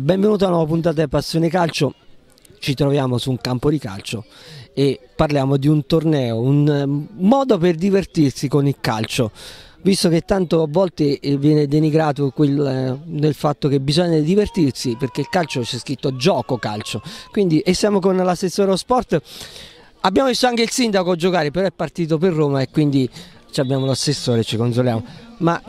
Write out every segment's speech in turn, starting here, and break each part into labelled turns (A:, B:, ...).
A: Benvenuto a una nuova puntata di Passione Calcio. Ci troviamo su un campo di calcio e parliamo di un torneo, un eh, modo per divertirsi con il calcio. Visto che tanto a volte eh, viene denigrato quel, eh, nel fatto che bisogna divertirsi perché il calcio c'è scritto gioco calcio. Quindi e siamo con l'assessore sport. Abbiamo visto anche il sindaco giocare, però è partito per Roma e quindi abbiamo l'assessore, ci consoliamo. Ma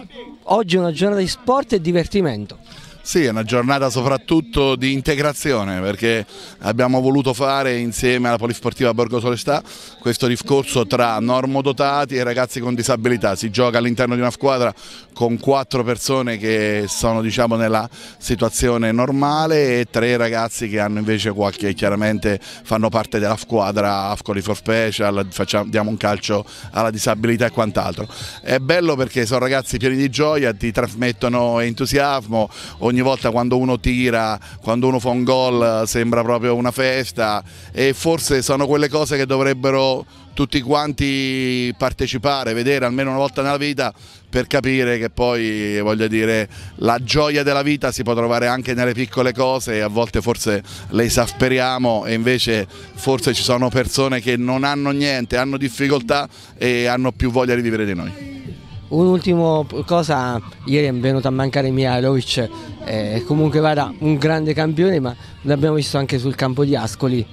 A: oggi è una giornata di sport e divertimento.
B: Sì, è una giornata soprattutto di integrazione perché abbiamo voluto fare insieme alla Polisportiva Borgo Solestà questo discorso tra normodotati e ragazzi con disabilità. Si gioca all'interno di una squadra con quattro persone che sono diciamo, nella situazione normale e tre ragazzi che hanno invece qualche, chiaramente fanno parte della squadra Afcoli for Special, facciamo, diamo un calcio alla disabilità e quant'altro. È bello perché sono ragazzi pieni di gioia, ti trasmettono entusiasmo, ogni volta quando uno tira, quando uno fa un gol sembra proprio una festa e forse sono quelle cose che dovrebbero tutti quanti partecipare, vedere almeno una volta nella vita per capire che poi voglio dire la gioia della vita si può trovare anche nelle piccole cose e a volte forse le esasperiamo e invece forse ci sono persone che non hanno niente, hanno difficoltà e hanno più voglia di vivere di noi.
A: Un'ultima cosa, ieri è venuto a mancare Mihailovic, eh, comunque vada un grande campione ma l'abbiamo visto anche sul campo di Ascoli.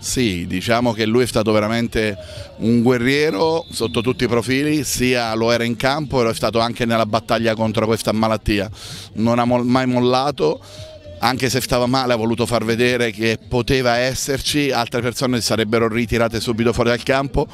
B: Sì, diciamo che lui è stato veramente un guerriero sotto tutti i profili, sia lo era in campo e lo è stato anche nella battaglia contro questa malattia. Non ha mai mollato, anche se stava male ha voluto far vedere che poteva esserci, altre persone si sarebbero ritirate subito fuori dal campo,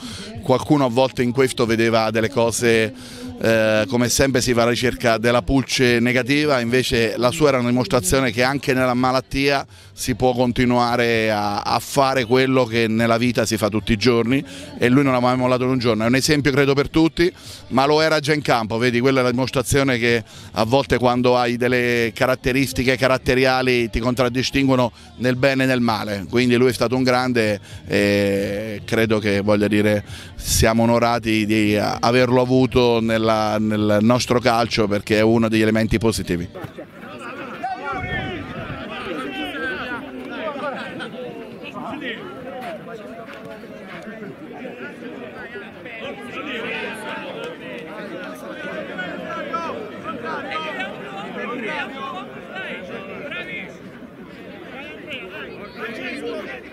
B: qualcuno a volte in questo vedeva delle cose eh, come sempre si va alla ricerca della pulce negativa, invece la sua era una dimostrazione che anche nella malattia si può continuare a, a, fare quello che nella vita si fa tutti i giorni e lui non mai mollato in un giorno, è un esempio credo per tutti, ma lo era già in campo, vedi? Quella è la dimostrazione che a volte quando hai delle caratteristiche caratteriali ti contraddistinguono nel bene e nel male, quindi lui è stato un grande e credo che voglia dire siamo onorati di averlo avuto nella, nel nostro calcio perché è uno degli elementi positivi.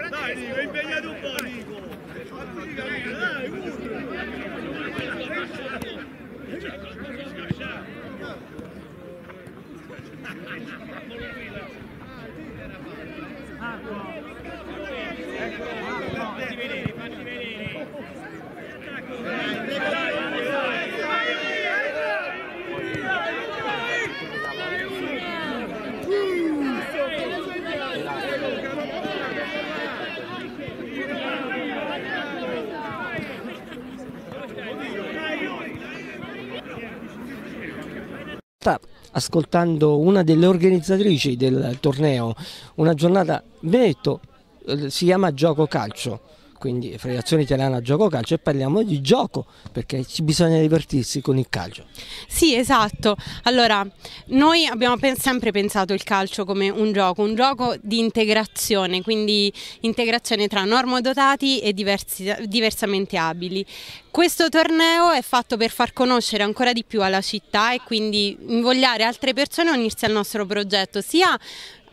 C: Dai, Nico, impegnato un po', Nico. Dai, Fatti
A: ascoltando una delle organizzatrici del torneo, una giornata, detto, eh, si chiama Gioco Calcio, quindi Federazione Italiana Gioco Calcio e parliamo di gioco perché bisogna divertirsi con il calcio.
D: Sì, esatto. Allora, noi abbiamo sempre pensato il calcio come un gioco, un gioco di integrazione, quindi integrazione tra normodotati e diversi, diversamente abili. Questo torneo è fatto per far conoscere ancora di più alla città e quindi invogliare altre persone a unirsi al nostro progetto, sia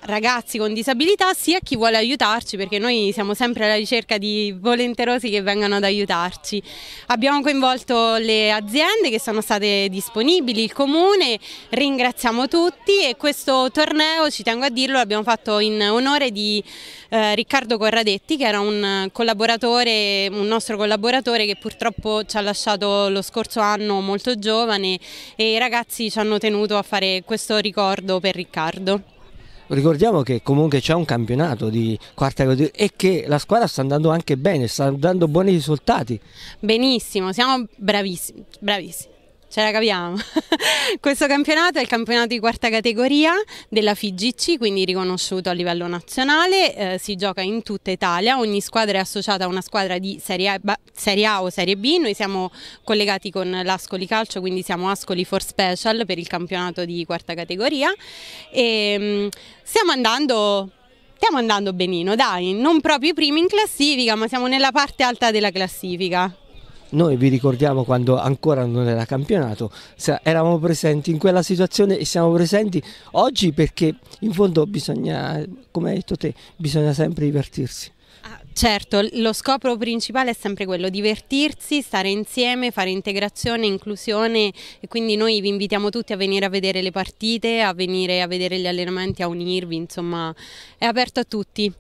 D: ragazzi con disabilità sia chi vuole aiutarci perché noi siamo sempre alla ricerca di volenterosi che vengano ad aiutarci. Abbiamo coinvolto le aziende che sono state disponibili, il comune, ringraziamo tutti e questo torneo, ci tengo a dirlo, l'abbiamo fatto in onore di eh, Riccardo Corradetti che era un collaboratore, un nostro collaboratore che purtroppo ci ha lasciato lo scorso anno molto giovane e i ragazzi ci hanno tenuto a fare questo ricordo per Riccardo.
A: Ricordiamo che comunque c'è un campionato di quarta categoria e che la squadra sta andando anche bene, sta dando buoni risultati.
D: Benissimo, siamo bravissimi, bravissimi. Ce la capiamo. Questo campionato è il campionato di quarta categoria della FIGC, quindi riconosciuto a livello nazionale, eh, si gioca in tutta Italia, ogni squadra è associata a una squadra di serie A, serie A o Serie B, noi siamo collegati con l'Ascoli Calcio, quindi siamo Ascoli for Special per il campionato di quarta categoria e mm, stiamo andando stiamo andando benino, dai, non proprio i primi in classifica, ma siamo nella parte alta della classifica.
A: Noi vi ricordiamo quando ancora non era campionato, eravamo presenti in quella situazione e siamo presenti oggi perché in fondo bisogna, come hai detto te, bisogna sempre divertirsi.
D: Ah, certo, lo scopo principale è sempre quello, divertirsi, stare insieme, fare integrazione, inclusione e quindi noi vi invitiamo tutti a venire a vedere le partite, a venire a vedere gli allenamenti, a unirvi, insomma è aperto a tutti.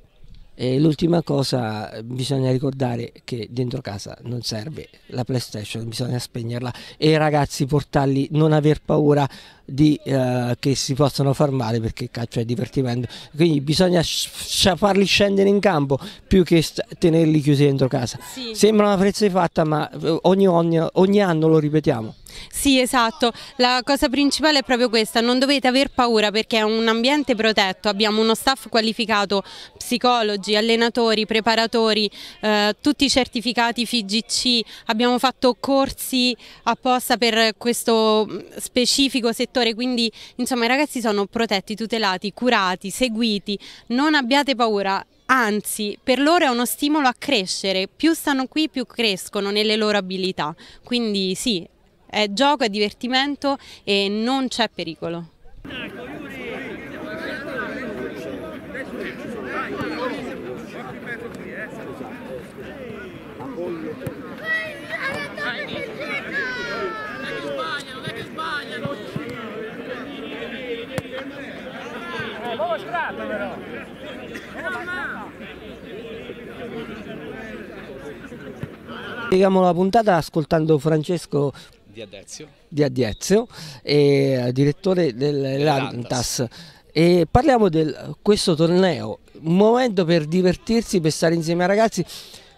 A: E l'ultima cosa, bisogna ricordare che dentro casa non serve la PlayStation, bisogna spegnerla e i ragazzi portarli, non aver paura di, uh, che si possano far male perché il calcio è divertimento. Quindi bisogna farli scendere in campo più che tenerli chiusi dentro casa. Sì. Sembra una frezza fatta ma eh, ogni, ogni, ogni anno lo ripetiamo.
D: Sì, esatto. La cosa principale è proprio questa, non dovete aver paura perché è un ambiente protetto, abbiamo uno staff qualificato, psicologi, allenatori, preparatori, eh, tutti certificati FIGC, abbiamo fatto corsi apposta per questo mm, specifico settore, quindi insomma i ragazzi sono protetti, tutelati, curati, seguiti, non abbiate paura, anzi per loro è uno stimolo a crescere, più stanno qui più crescono nelle loro abilità, quindi sì, è gioco, è divertimento e non c'è pericolo.
A: Spieghiamo la puntata ascoltando Francesco
E: di Addezio,
A: di Addezio e direttore dell'Antas. E parliamo di questo torneo, un momento per divertirsi, per stare insieme ai ragazzi.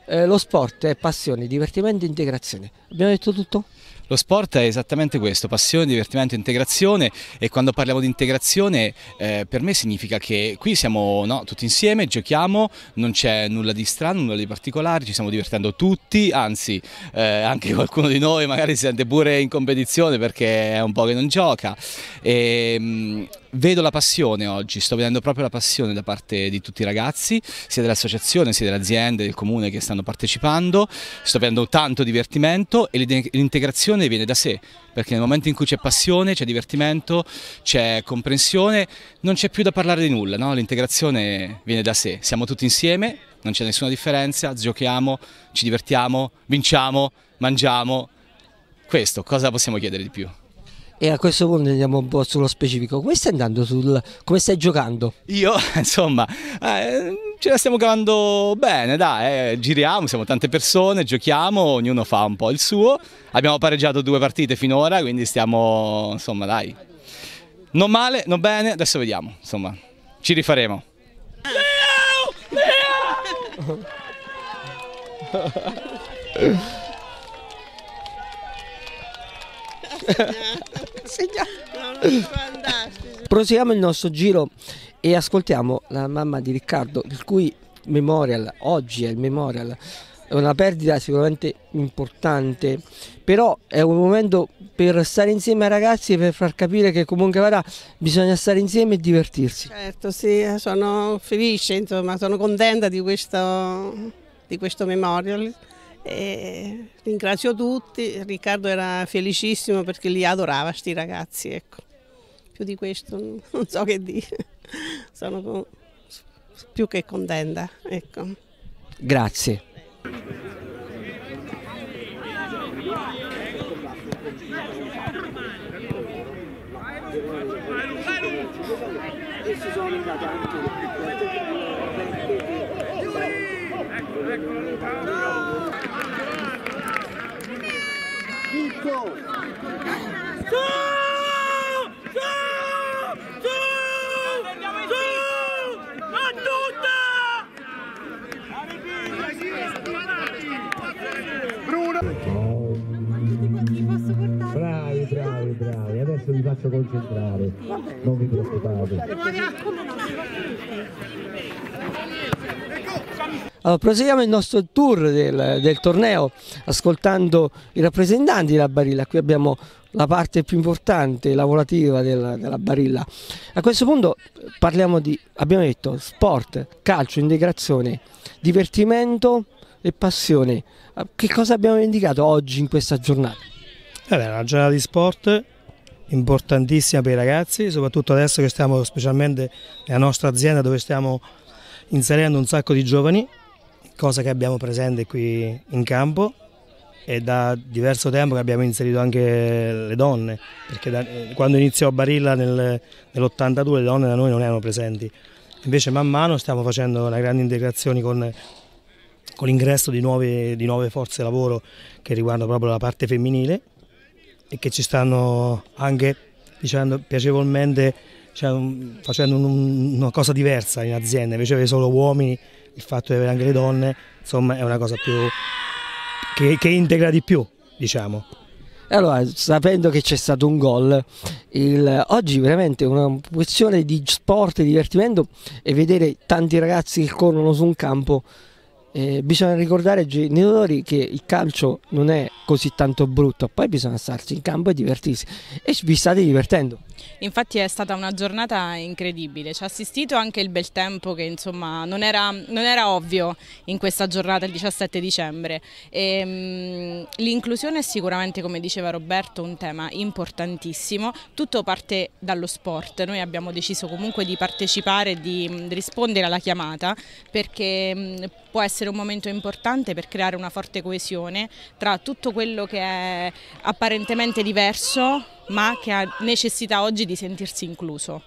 A: Eh, lo sport è passione, divertimento e integrazione. Abbiamo detto tutto?
E: Lo sport è esattamente questo, passione, divertimento, integrazione e quando parliamo di integrazione eh, per me significa che qui siamo no, tutti insieme, giochiamo, non c'è nulla di strano, nulla di particolare, ci stiamo divertendo tutti, anzi eh, anche qualcuno di noi magari si sente pure in competizione perché è un po' che non gioca. E, ehm, mh, vedo la passione oggi, sto vedendo proprio la passione da parte di tutti i ragazzi, sia dell'associazione sia delle aziende, del comune che stanno partecipando, sto vedendo tanto divertimento e l'integrazione viene da sé, perché nel momento in cui c'è passione, c'è divertimento, c'è comprensione, non c'è più da parlare di nulla, no? l'integrazione viene da sé, siamo tutti insieme, non c'è nessuna differenza, giochiamo, ci divertiamo, vinciamo, mangiamo, questo cosa possiamo chiedere di più?
A: E a questo punto andiamo un po' sullo specifico. Come stai andando? Sul, come stai giocando?
E: Io, insomma, eh, ce la stiamo cavando bene, dai, eh, giriamo, siamo tante persone, giochiamo, ognuno fa un po' il suo. Abbiamo pareggiato due partite finora, quindi stiamo, insomma, dai. Non male, non bene, adesso vediamo, insomma, ci rifaremo. Leo!
A: Leo! Proseguiamo il nostro giro e ascoltiamo la mamma di Riccardo, il cui memorial oggi è il memorial. È una perdita sicuramente importante, però è un momento per stare insieme ai ragazzi e per far capire che comunque vada, bisogna stare insieme e divertirsi.
F: Certo, sì, sono felice, insomma, sono contenta di questo, di questo memorial e ringrazio tutti, Riccardo era felicissimo perché li adorava sti ragazzi, ecco. Più di questo non so che dire, sono più che contenta, ecco.
A: Grazie. Questi sono andati anche Nico! Su! Su! Su!
G: Faccio concentrare, non vi preoccupate.
A: Allora, proseguiamo il nostro tour del, del, torneo ascoltando i rappresentanti della Barilla. Qui abbiamo la parte più importante, lavorativa della, della Barilla. A questo punto parliamo di, abbiamo detto, sport, calcio, integrazione, divertimento e passione. Che cosa abbiamo indicato oggi in questa giornata?
H: È una giornata di sport importantissima per i ragazzi, soprattutto adesso che stiamo specialmente nella nostra azienda dove stiamo inserendo un sacco di giovani cosa che abbiamo presente qui in campo e da diverso tempo che abbiamo inserito anche le donne, perché da, quando iniziò Barilla nel, nell'82 le donne da noi non erano presenti. Invece man mano stiamo facendo una grande integrazione con, con l'ingresso di di nuove forze lavoro che riguardano proprio la parte femminile e che ci stanno anche diciamo, piacevolmente cioè, facendo un, una cosa diversa in azienda, invece avere solo uomini il fatto di avere anche le donne insomma è una cosa più che, che integra di più diciamo.
A: Allora, sapendo che c'è stato un gol, il, oggi veramente una questione di sport e divertimento e vedere tanti ragazzi che corrono su un campo eh, bisogna ricordare ai genitori che il calcio non è così tanto brutto, poi bisogna starsi in campo e divertirsi e vi state divertendo.
I: Infatti è stata una giornata incredibile, ci ha assistito anche il bel tempo che insomma non era, non era ovvio in questa giornata il 17 dicembre. Ehm, l'inclusione è sicuramente come diceva Roberto un tema importantissimo, tutto parte dallo sport, noi abbiamo deciso comunque di partecipare e di rispondere alla chiamata perché può essere un momento importante per creare una forte coesione tra tutto quello che è apparentemente diverso ma che ha necessità oggi di sentirsi incluso.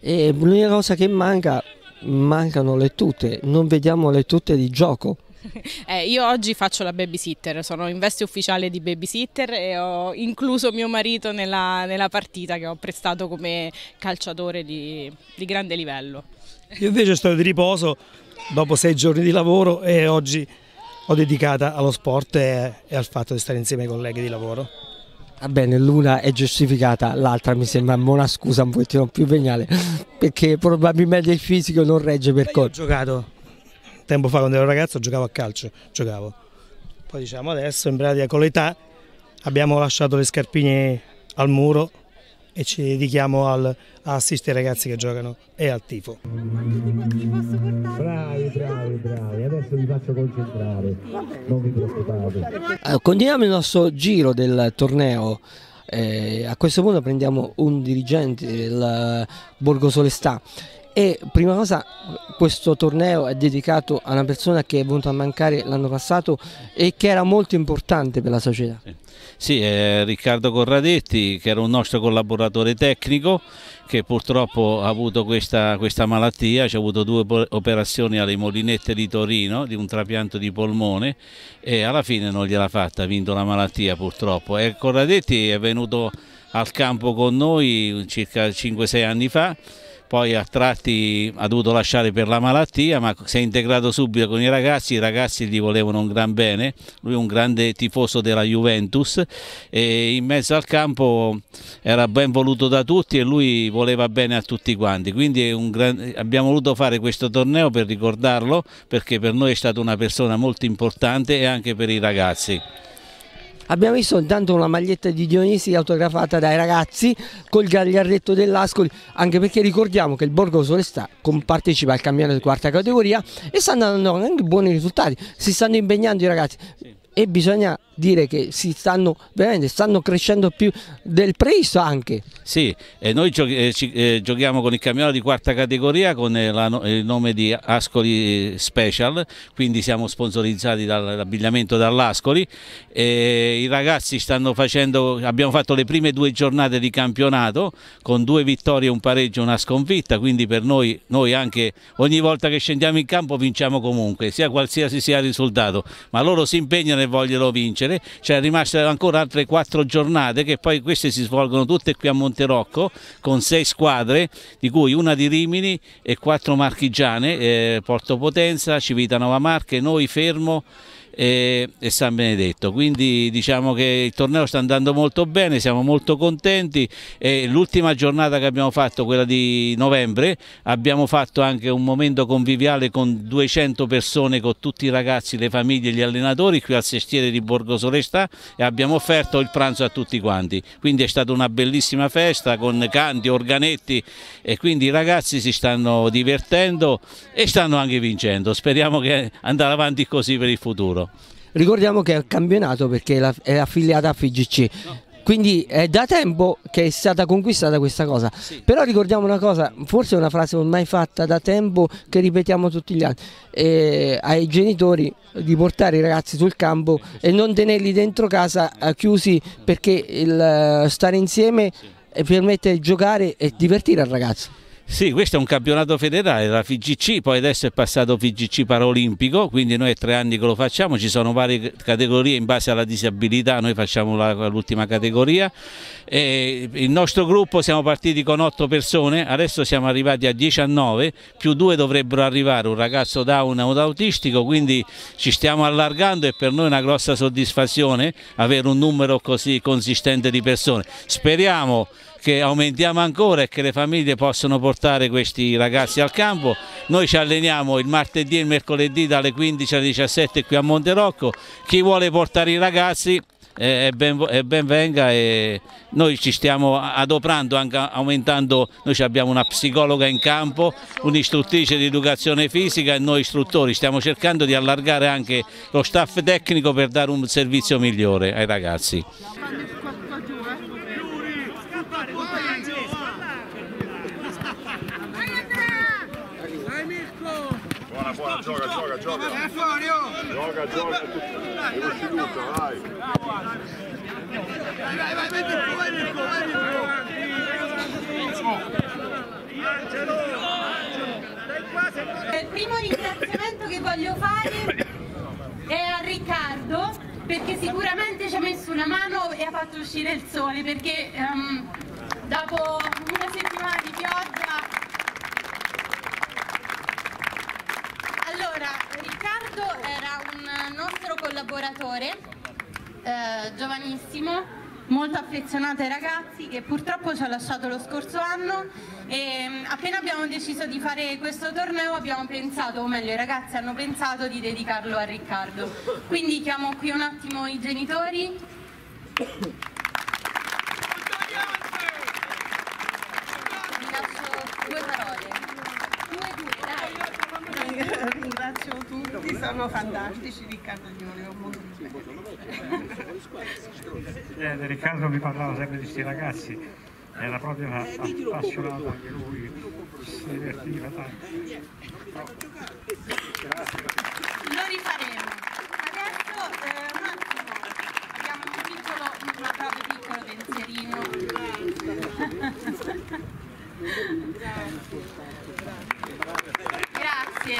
A: L'unica cosa che manca, mancano le tute, non vediamo le tute di gioco.
I: Eh, io oggi faccio la babysitter, sono in veste ufficiale di babysitter e ho incluso mio marito nella, nella partita che ho prestato come calciatore di, di grande livello.
H: Io invece sto di riposo dopo sei giorni di lavoro e oggi ho dedicata allo sport e, e al fatto di stare insieme ai colleghi di lavoro.
A: Va bene, l'una è giustificata, l'altra mi sembra una scusa un pochettino più veniale, perché probabilmente il fisico non regge per colpo.
H: Ho giocato, tempo fa quando ero ragazzo giocavo a calcio, giocavo. Poi diciamo adesso in pratica con l'età abbiamo lasciato le scarpine al muro e ci dedichiamo al, a assistere i ragazzi che giocano e al tifo.
G: Bravi, bravi, bravi, adesso vi faccio concentrare, non vi preoccupate.
A: Allora, continuiamo il nostro giro del torneo. Eh, a questo punto prendiamo un dirigente del Borgo Solestà e prima cosa questo torneo è dedicato a una persona che è venuta a mancare l'anno passato e che era molto importante per la società.
J: Sì, è Riccardo Corradetti che era un nostro collaboratore tecnico che purtroppo ha avuto questa, questa malattia, ha avuto due operazioni alle Molinette di Torino di un trapianto di polmone e alla fine non gliel'ha fatta, ha vinto la malattia purtroppo. E Corradetti è venuto al campo con noi circa 5-6 anni fa poi a tratti ha dovuto lasciare per la malattia, ma si è integrato subito con i ragazzi, i ragazzi gli volevano un gran bene, lui è un grande tifoso della Juventus e in mezzo al campo era ben voluto da tutti e lui voleva bene a tutti quanti, quindi gran... abbiamo voluto fare questo torneo per ricordarlo perché per noi è stata una persona molto importante e anche per i ragazzi.
A: Abbiamo visto intanto una maglietta di Dionisi autografata dai ragazzi col gagliardetto dell'Ascoli, anche perché ricordiamo che il Borgo Solestà partecipa al campionato di quarta categoria e stanno dando anche buoni risultati, si stanno impegnando i ragazzi. Sì e bisogna dire che si stanno stanno crescendo più del previsto anche.
J: Sì, e noi eh, eh, giochiamo con il campionato di quarta categoria con eh, il nome di Ascoli Special, quindi siamo sponsorizzati dall'abbigliamento dall'Ascoli i ragazzi stanno facendo, abbiamo fatto le prime due giornate di campionato con due vittorie, un pareggio e una sconfitta, quindi per noi, noi anche ogni volta che scendiamo in campo vinciamo comunque, sia qualsiasi sia il risultato, ma loro si impegnano e vogliono vincere, cioè rimaste ancora altre quattro giornate che poi queste si svolgono tutte qui a Monterocco con sei squadre di cui una di Rimini e quattro marchigiane, eh, Porto Potenza, Civitanova Marche, noi Fermo e, e, San Benedetto. Quindi diciamo che il torneo sta andando molto bene, siamo molto contenti e l'ultima giornata che abbiamo fatto, quella di novembre, abbiamo fatto anche un momento conviviale con 200 persone, con tutti i ragazzi, le famiglie, gli allenatori qui al sestiere di Borgo Solestà e abbiamo offerto il pranzo a tutti quanti. Quindi è stata una bellissima festa con canti, organetti e quindi i ragazzi si stanno divertendo e stanno anche vincendo. Speriamo che andare avanti così per il futuro.
A: Ricordiamo che è il campionato perché è affiliata a FIGC. Quindi è da tempo che è stata conquistata questa cosa. Sì. Però ricordiamo una cosa, forse è una frase ormai fatta da tempo che ripetiamo tutti gli anni, eh, ai genitori di portare i ragazzi sul campo e non tenerli dentro casa eh, chiusi perché il, eh, stare insieme permette di giocare e divertire il ragazzo.
J: Sì, questo è un campionato federale, la FIGC, poi adesso è passato FIGC Paralimpico, quindi noi è tre anni che lo facciamo, ci sono varie categorie in base alla disabilità, noi facciamo l'ultima categoria. E il nostro gruppo siamo partiti con otto persone, adesso siamo arrivati a 19, più due dovrebbero arrivare, un ragazzo down e un autistico, quindi ci stiamo allargando e per noi è una grossa soddisfazione avere un numero così consistente di persone. Speriamo che aumentiamo ancora e che le famiglie possano portare questi ragazzi al campo. Noi ci alleniamo il martedì e il mercoledì dalle 15 alle 17 qui a Monterocco, chi vuole portare i ragazzi è ben, è ben, venga e noi ci stiamo adoprando anche aumentando, noi abbiamo una psicologa in campo, un'istruttrice di educazione fisica e noi istruttori stiamo cercando di allargare anche lo staff tecnico per dare un servizio migliore ai ragazzi.
K: Buona, buona, gioca, gioca, gioca. È fuori, oh! Gioca, gioca, devo tutto, vai. Vai, vai, vai, metti il cuore, il cuore,
D: il primo ringraziamento che voglio fare è a Riccardo perché sicuramente ci ha messo una mano e ha fatto uscire il sole perché um, dopo una settimana di pioggia Allora, Riccardo era un nostro collaboratore, eh, giovanissimo, molto affezionato ai ragazzi che purtroppo ci ha lasciato lo scorso anno e mm, appena abbiamo deciso di fare questo torneo abbiamo pensato, o meglio i ragazzi hanno pensato di dedicarlo a Riccardo. Quindi chiamo qui un attimo i genitori. Vi lascio due parole. Due, due,
F: ringrazio tutti, sono fantastici, Riccardo volevo molto
L: eh, Riccardo mi parlava sempre di questi ragazzi, era proprio appassionato anche lui, si divertiva tanto.
D: Lo rifaremo. Adesso eh, un attimo, abbiamo un piccolo, un proprio piccolo pensierino. Grazie.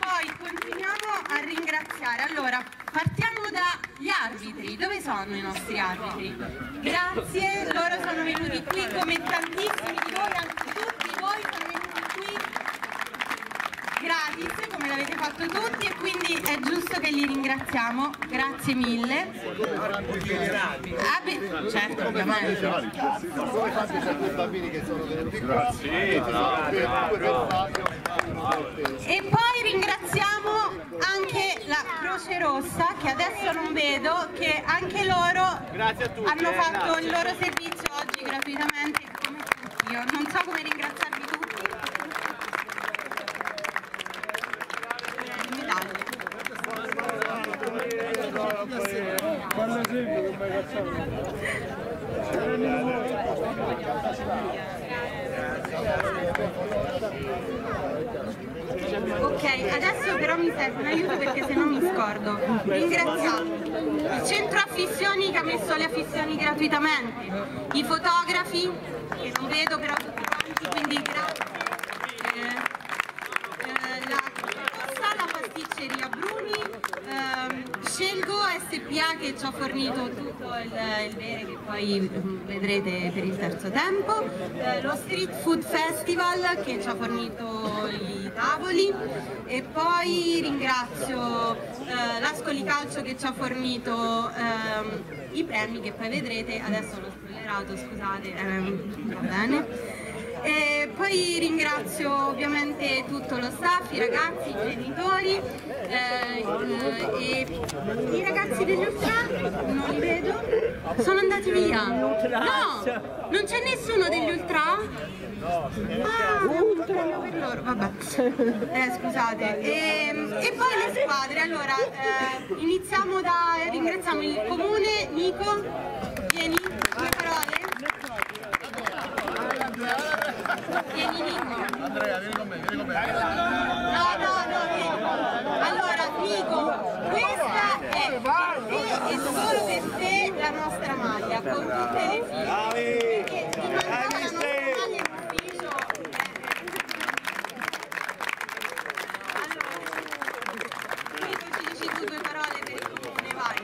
D: Poi continuiamo a ringraziare. Allora, partiamo dagli arbitri. Dove sono i nostri arbitri? Grazie, loro sono venuti qui come tantissimi di voi, anche tutti voi sono venuti qui gratis come l'avete fatto tutti e quindi è giusto che li ringraziamo grazie mille. Beh, certo ovviamente. E poi ringraziamo anche la Croce Rossa che adesso non vedo che anche loro hanno fatto il loro servizio oggi gratuitamente come tutti. Io non so come Ok, adesso però mi serve un aiuto perché se no mi scordo. Ringraziamo il centro affissioni che ha messo le affissioni gratuitamente, i fotografi, che non vedo però tutti quanti, quindi grazie. Eh, eh, la Rossa, la pasticceria Bruni, ehm, Scelgo SPA che ci ha fornito tutto il, il bere che poi mm, vedrete per il terzo tempo, eh, lo Street Food Festival che ci ha fornito i tavoli. E poi ringrazio eh, l'Ascoli Calcio che ci ha fornito ehm, i premi che poi vedrete, adesso l'ho spoilerato, scusate, ehm, va bene. E poi ringrazio ovviamente tutto lo staff, i ragazzi, i genitori eh, e i ragazzi degli ultra, non li vedo, sono andati via. No, non c'è nessuno degli ultra? Ah, un premio per loro, vabbè. Eh, scusate. E, e poi le squadre, allora eh, iniziamo da ringraziamo il comune, Nico, vieni, due parole. Vieni Nico.
K: Andrea, vieni con me, vieni con me.
D: No, no, no, vieni. Allora, Nico, questa è per te e solo per te la nostra maglia, con tutte le firme. Perché ti mancava la nostra maglia in ufficio. Allora, Nico, ci dici tu due parole per il comune, vai.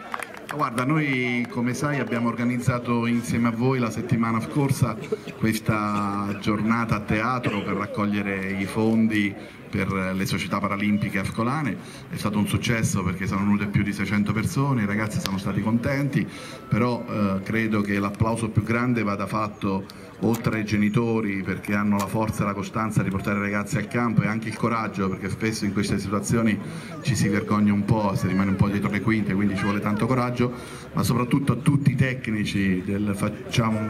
B: Guarda, noi come sai abbiamo organizzato insieme a voi la settimana scorsa questa giornata a teatro per raccogliere i fondi per le società paralimpiche afcolane. È stato un successo perché sono venute più di 600 persone, i ragazzi sono stati contenti, però eh, credo che l'applauso più grande vada fatto oltre ai genitori perché hanno la forza e la costanza di portare i ragazzi al campo e anche il coraggio perché spesso in queste situazioni ci si vergogna un po', si rimane un po' dietro le quinte, quindi ci vuole tanto coraggio, ma soprattutto a tutti i tecnici del facciamo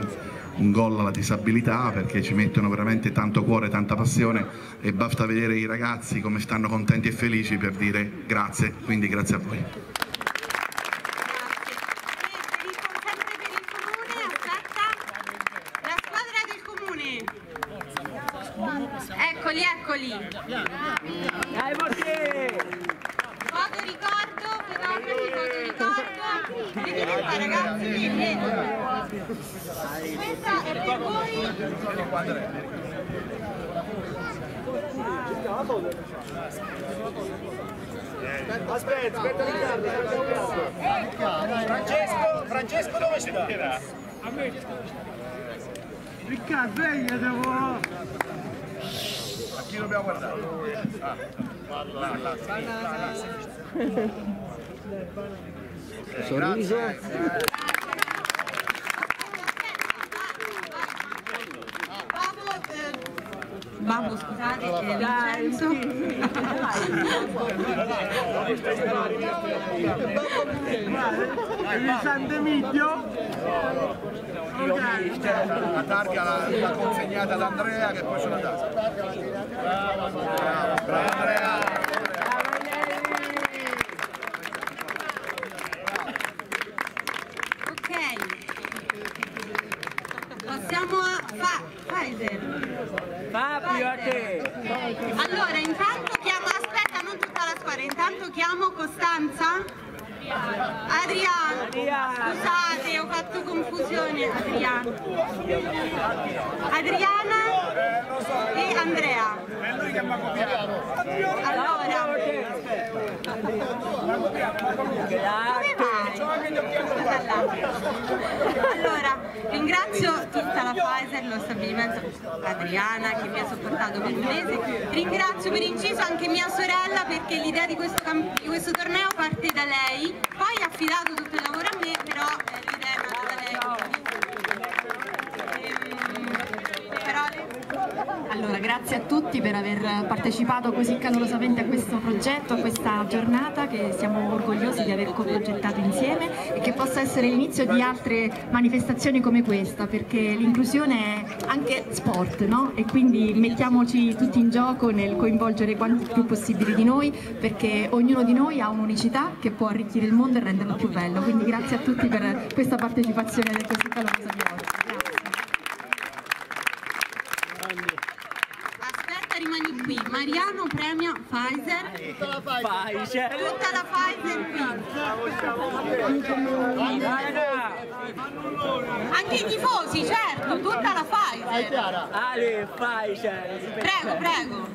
B: un, gol alla disabilità perché ci mettono veramente tanto cuore, tanta passione e basta vedere i ragazzi come stanno contenti e felici per dire grazie, quindi grazie a voi.
D: La squadra del comune. Eccoli, eccoli. Dai, Foto ricordo, fotografi, foto ricordo. Venite qua ragazzi, vieni. Questa è per voi.
K: Aspetta, aspetta Riccardo. Francesco, Francesco dove si va? A me.
C: Riccardo, veglia devo...
K: A chi dobbiamo guardare? Ah. Là, là, là, sì, là, là, sì. Ok,
A: Sorriso.
K: grazie.
D: Babbo, eh, scusate, è Vincenzo.
C: Il Sante Miglio? Ok.
K: La targa l'ha consegnata ad Andrea che poi ce la dà. Bravo, bravo Andrea.
D: Ok. Passiamo a Fa- Pfizer.
C: Fabio, a te.
D: Allora, intanto chiamo, aspetta, non tutta la squadra, intanto chiamo Costanza. Adriano, scusate, ho fatto confusione. Adriano. Adriana e Andrea.
K: È lui che mi ha copiato.
D: Allora, ringrazio tutta la Pfizer, lo stabilimento, Adriana che mi ha sopportato per un mese, ringrazio per inciso anche mia sorella perché l'idea di di questo torneo parte da lei, poi ha affidato tutto il lavoro
M: grazie a tutti per aver partecipato così calorosamente a questo progetto, a questa giornata che siamo orgogliosi di aver co-progettato insieme e che possa essere l'inizio di altre manifestazioni come questa, perché l'inclusione è anche sport, no? E quindi mettiamoci tutti in gioco nel coinvolgere quanti più possibile di noi, perché ognuno di noi ha un'unicità che può arricchire il mondo e renderlo più bello. Quindi grazie a tutti per questa partecipazione così calorosa di oggi.
D: Aspetta, rimani qui. Mariano premia Pfizer.
C: Tutta la Pfizer.
D: Tutta la Pfizer qui. Anche i tifosi, certo, tutta la Pfizer.
C: Ale, Pfizer.
D: Prego, prego.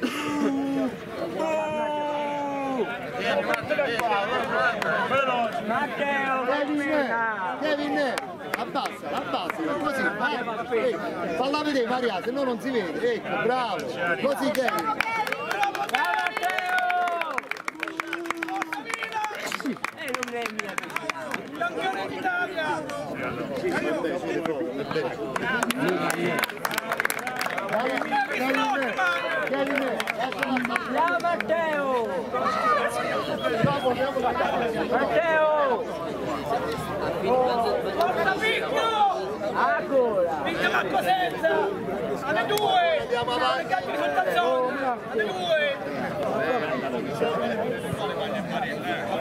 C: Matteo,
N: Kevin, abbassa, abbassa, così, vai, eh, falla vedere Maria, se no non si vede, ecco, bravo, così che...
O: Eh, è mia. Campione d'Italia! Matteo! Forza Picchio! Ancora! Picchio Marco Senza! Alle due! Andiamo avanti! Alle due!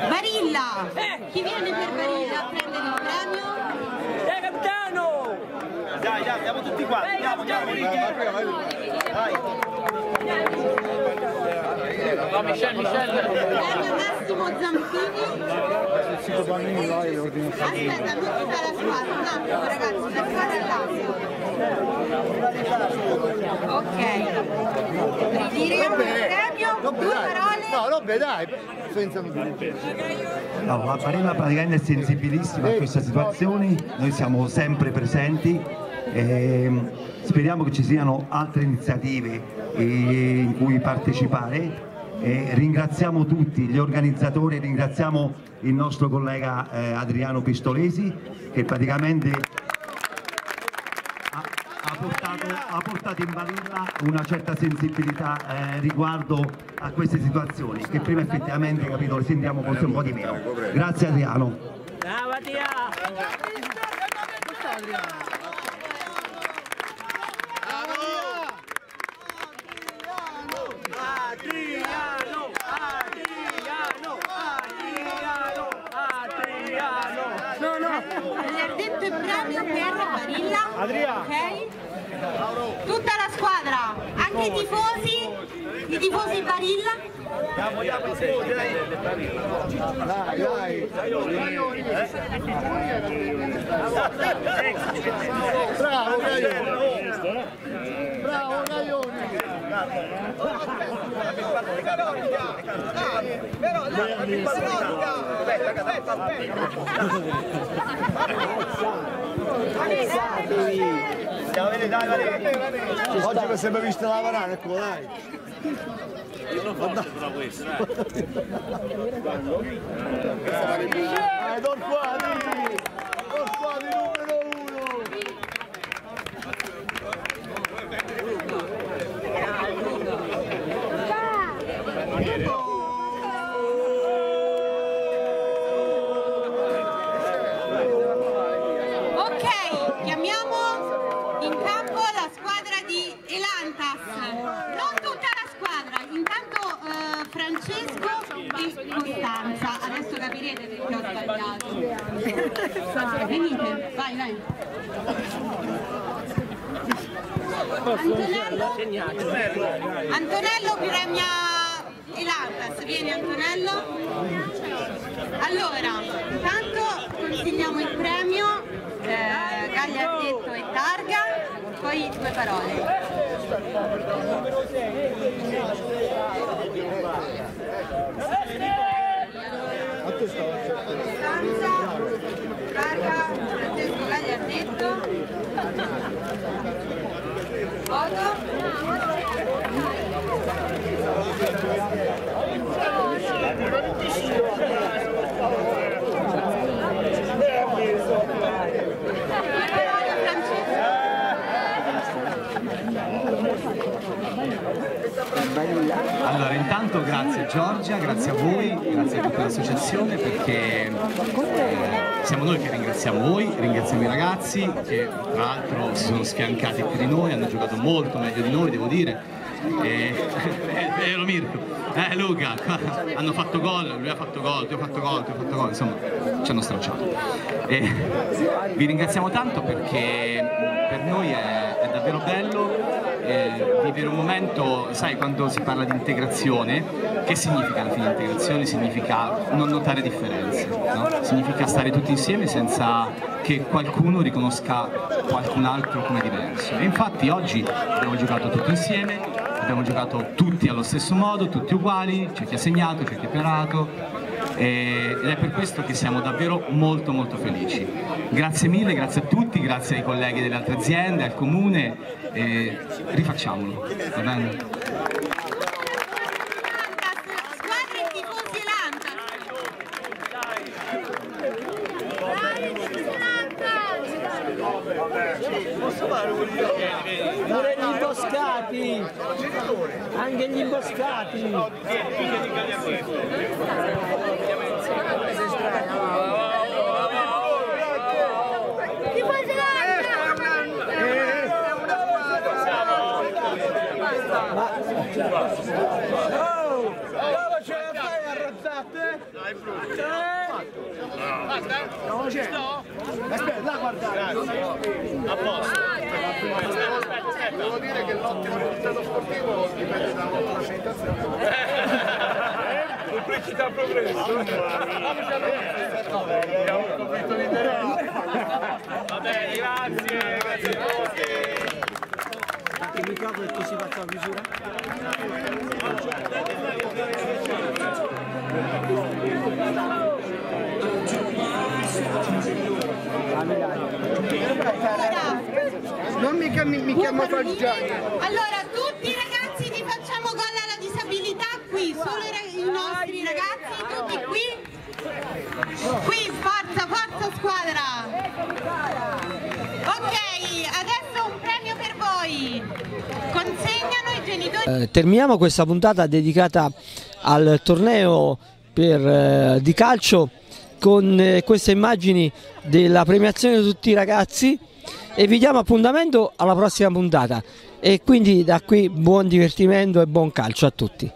D: Barilla! Chi viene per Barilla a prendere il premio?
O: Eh capitano! Dai, dai, andiamo tutti qua! Andiamo, andiamo! Dai!
D: Va Michel, Michel! Premio Massimo Zampini! Aspetta, non tutta la squadra, un attimo ragazzi, la squadra è là. Ok. Ritiriamo il premio, due parole.
P: No, Robbe dai, senza
Q: No, la Barilla praticamente è sensibilissima a questa situazione, noi siamo sempre presenti e speriamo che ci siano altre iniziative eh, in cui partecipare. E ringraziamo tutti gli organizzatori, ringraziamo il nostro collega eh, Adriano Pistolesi che praticamente ha, ha portato, ha portato in Barilla una certa sensibilità eh, riguardo a queste situazioni che prima effettivamente capito, le sentiamo forse un po' di meno. Grazie Adriano.
O: Ciao Mattia! Adriano! Adriano! Adriano! Adriano!
D: No, no. Gli ha detto il premio per Barilla.
O: Adria.
D: Ok? Tutta la squadra, anche i tifosi, i tifosi Barilla.
P: Dai, dai. Bravo Gaglione. Bravo Gaglione. Oggi mi sembra visto lavorare, ecco dai.
O: Io non faccio però questo, eh.
P: Dai, Don Quadri! Don Quadri numero uno!
D: Ok, chiamiamo in campo la squadra di Elantas. Non tutta la squadra, intanto eh, Francesco e Costanza. Adesso capirete perché ho sbagliato. Venite, vai, vai. Antonello? Antonello premia Elantas, vieni Antonello. Allora, intanto consegniamo il premio, eh, Gagliardetto e Targa, poi due parole. Targa, Francesco Gagliardetto.
E: Allora, intanto grazie Giorgia, grazie a voi, grazie a tutta l'associazione perché eh, siamo noi che ringraziamo voi, ringraziamo i ragazzi che tra l'altro si sono sfiancati più di noi, hanno giocato molto meglio di noi, devo dire. E, è vero Mirko, eh Luca, hanno fatto gol, lui ha fatto gol, tu hai fatto gol, tu hai fatto gol, insomma ci hanno stracciato. E vi ringraziamo tanto perché per noi è, è davvero bello eh, vivere un momento, sai, quando si parla di integrazione, che significa alla fine integrazione? Significa non notare differenze, no? significa stare tutti insieme senza che qualcuno riconosca qualcun altro come diverso. E infatti oggi abbiamo giocato tutti insieme, abbiamo giocato tutti allo stesso modo, tutti uguali, c'è chi ha segnato, c'è chi ha parato e- ed è per questo che siamo davvero molto molto felici. Grazie mille, grazie a tutti, grazie ai colleghi delle altre aziende, al comune, rifacciamolo, va bene?
D: Squadre e tifosi Elantas.
A: imboscati! Anche gli imboscati!
R: Oh, dove ce la fai a razzate? Dai,
S: Basta?
R: No, c'è.
S: Aspetta, là guardare. A posto. Devo dire che l'ottimo risultato sportivo dipende da una presentazione.
R: Un precisa progresso.
S: Abbiamo un conflitto di interesse.
R: Va bene, grazie. Grazie a tutti.
A: Il microfono così faccio la chiusura?
R: Non mi, chiami- mi chiamo Falciani.
D: Allora, tutti i ragazzi di Facciamo Gol alla disabilità qui, solo i, i nostri ragazzi, tutti qui. Qui, forza, forza squadra. Ok, adesso un premio per voi. Consegnano i genitori.
A: Eh, terminiamo questa puntata dedicata al torneo per, eh, di calcio con eh, queste immagini della premiazione di tutti i ragazzi e vi diamo appuntamento alla prossima puntata e quindi da qui buon divertimento e buon calcio a tutti.